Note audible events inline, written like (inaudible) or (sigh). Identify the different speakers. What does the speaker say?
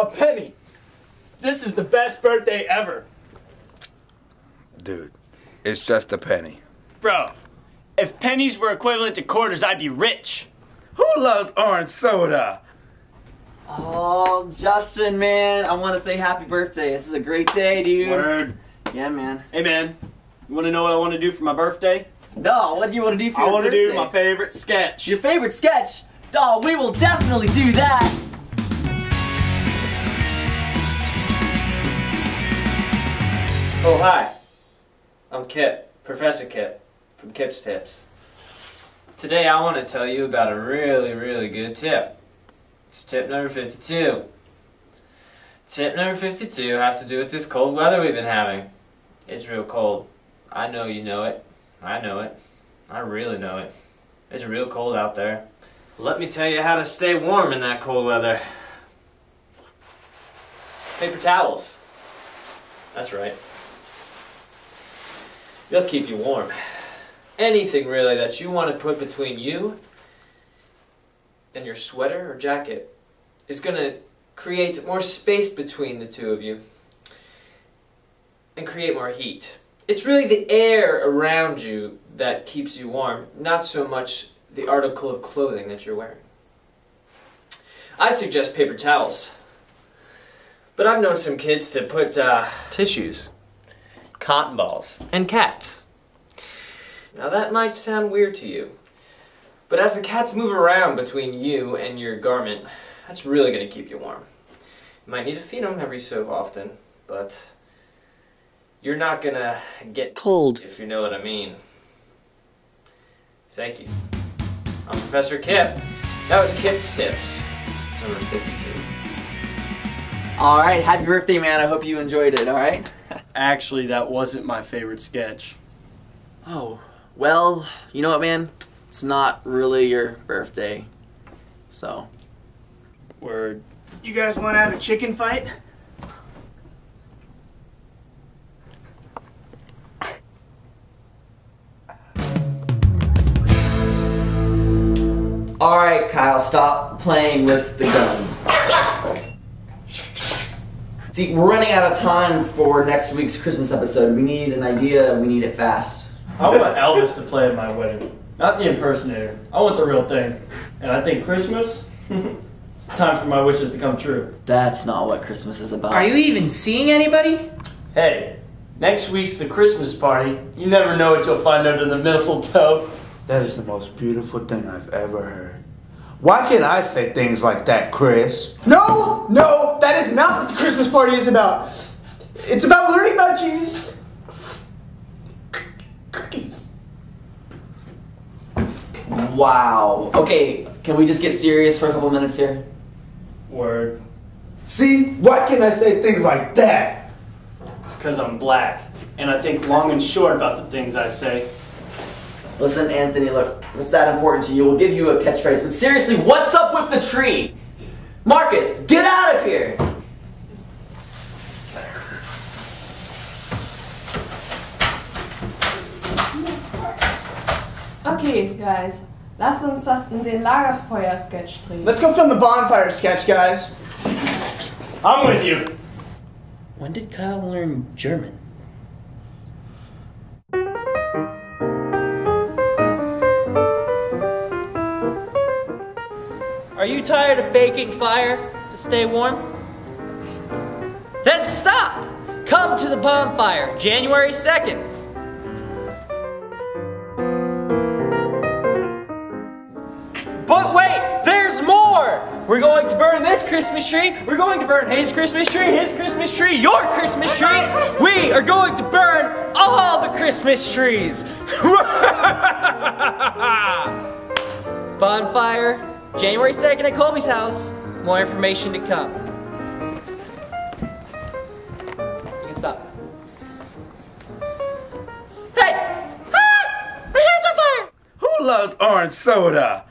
Speaker 1: A penny. This is the best birthday ever.
Speaker 2: Dude, it's just a penny.
Speaker 1: Bro, if pennies were equivalent to quarters, I'd be rich.
Speaker 2: Who loves orange soda?
Speaker 3: Oh, Justin, man, I want to say happy birthday. This is a great day, dude.
Speaker 1: Word.
Speaker 3: Yeah, man.
Speaker 1: Hey, man. You want to know what I want to do for my birthday?
Speaker 3: No, what do you want to do for
Speaker 1: I
Speaker 3: your
Speaker 1: want to
Speaker 3: birthday?
Speaker 1: do my favorite sketch.
Speaker 3: Your favorite sketch? Doll, we will definitely do that.
Speaker 4: Oh, hi. I'm Kip, Professor Kip, from Kip's Tips. Today I want to tell you about a really, really good tip. It's tip number 52. Tip number 52 has to do with this cold weather we've been having. It's real cold. I know you know it. I know it. I really know it. It's real cold out there. Let me tell you how to stay warm in that cold weather. Paper towels. That's right. They'll keep you warm. Anything really that you want to put between you and your sweater or jacket is going to create more space between the two of you and create more heat. It's really the air around you that keeps you warm, not so much the article of clothing that you're wearing. I suggest paper towels. But I've known some kids to put uh, tissues cotton balls, and cats. Now that might sound weird to you, but as the cats move around between you and your garment, that's really going to keep you warm. You might need to feed them every so often, but you're not going to get
Speaker 3: Cold.
Speaker 4: if you know what I mean. Thank you. I'm Professor Kip. That was Kip's Tips, number 52.
Speaker 3: All right, happy birthday, man. I hope you enjoyed it, all right? (laughs)
Speaker 1: Actually, that wasn't my favorite sketch.
Speaker 3: Oh, well, you know what, man? It's not really your birthday. So,
Speaker 1: Word.
Speaker 5: You guys want to have a chicken fight?
Speaker 3: all right, Kyle, stop playing with the gun. See, we're running out of time for next week's Christmas episode. We need an idea. We need it fast.
Speaker 1: I want Elvis to play at my wedding. Not the impersonator. I want the real thing. And I think Christmas, (laughs) it's time for my wishes to come true.
Speaker 3: That's not what Christmas is about.
Speaker 5: Are you even seeing anybody?
Speaker 1: Hey, next week's the Christmas party. You never know what you'll find under the mistletoe.
Speaker 2: That is the most beautiful thing I've ever heard. Why can't I say things like that, Chris?
Speaker 5: No, no, that is not what the Christmas party is about. It's about learning about Jesus. Cookies.
Speaker 3: Wow. Okay, can we just get serious for a couple minutes here?
Speaker 1: Word.
Speaker 2: See, why can't I say things like that?
Speaker 1: It's because I'm black. And I think long and short about the things I say.
Speaker 3: Listen, Anthony, look, what's that important to you? We'll give you a catchphrase, but seriously, what's up with the tree? Marcus, get out of here!
Speaker 6: Okay, guys, lass uns das in den Lagerfeuer-Sketch drehen.
Speaker 5: Let's go film the bonfire sketch, guys.
Speaker 1: I'm with you.
Speaker 5: When did Kyle learn German?
Speaker 7: You tired of faking fire to stay warm? Then stop! Come to the bonfire, January 2nd. But wait, there's more! We're going to burn this Christmas tree, we're going to burn his Christmas tree, his Christmas tree, your Christmas tree! We are going to burn all the Christmas trees! (laughs) Bonfire, January 2nd at Colby's house. More information to come. You can stop. Hey! Ah! My hair's on fire!
Speaker 2: Who loves orange soda?